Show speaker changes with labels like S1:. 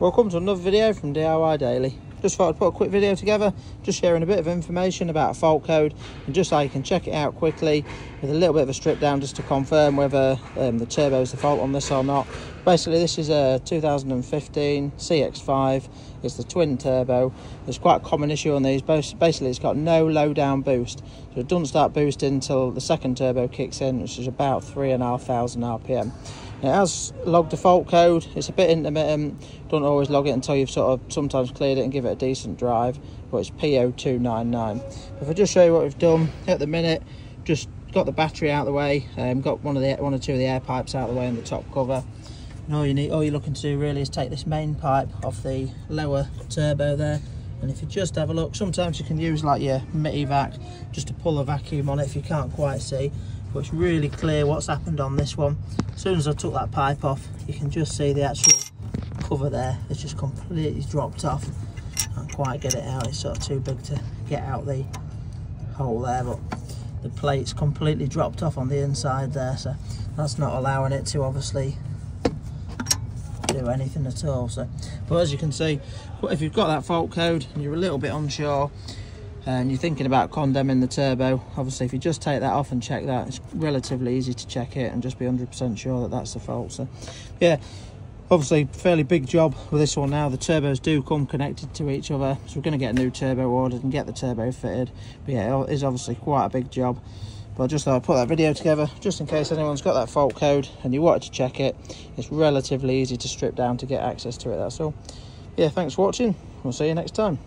S1: Welcome to another video from DIY Daly. Just thought I'd put a quick video together, just sharing a bit of information about a fault code and just so you can check it out quickly with a little bit of a strip down just to confirm whether um, the turbo is the fault on this or not. Basically this is a 2015 CX-5, it's the twin turbo. It's quite a common issue on these, basically it's got no low down boost. So it doesn't start boosting until the second turbo kicks in, which is about 3,500 RPM. It has logged the fault code. It's a bit intermittent. Don't always log it until you've sort of sometimes cleared it and give it a decent drive. But it's PO299. If I just show you what we've done at the minute, just got the battery out of the way. Um, got one of the one or two of the air pipes out of the way in the top cover. And all you need, all you're looking to do really is take this main pipe off the lower turbo there. And if you just have a look, sometimes you can use like your Mityvac just to pull a vacuum on it if you can't quite see but it's really clear what's happened on this one as soon as I took that pipe off you can just see the actual cover there it's just completely dropped off can't quite get it out it's sort of too big to get out the hole there but the plate's completely dropped off on the inside there so that's not allowing it to obviously do anything at all so. But as you can see if you've got that fault code and you're a little bit unsure and you're thinking about condemning the turbo obviously if you just take that off and check that it's relatively easy to check it and just be 100% sure that that's the fault so. Yeah obviously fairly big job with this one now. The turbos do come connected to each other so we're going to get a new turbo ordered and get the turbo fitted. But yeah it is obviously quite a big job. But I just thought I'd put that video together just in case anyone's got that fault code and you wanted to check it. It's relatively easy to strip down to get access to it that's all. Yeah thanks for watching. We'll see you next time